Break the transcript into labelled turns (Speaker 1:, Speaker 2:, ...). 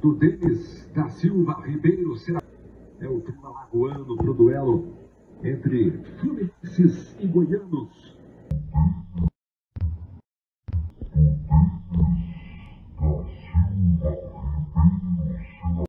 Speaker 1: do Denis da Silva Ribeiro. Será é o clima lagoano para o duelo entre fluminenses e goianos.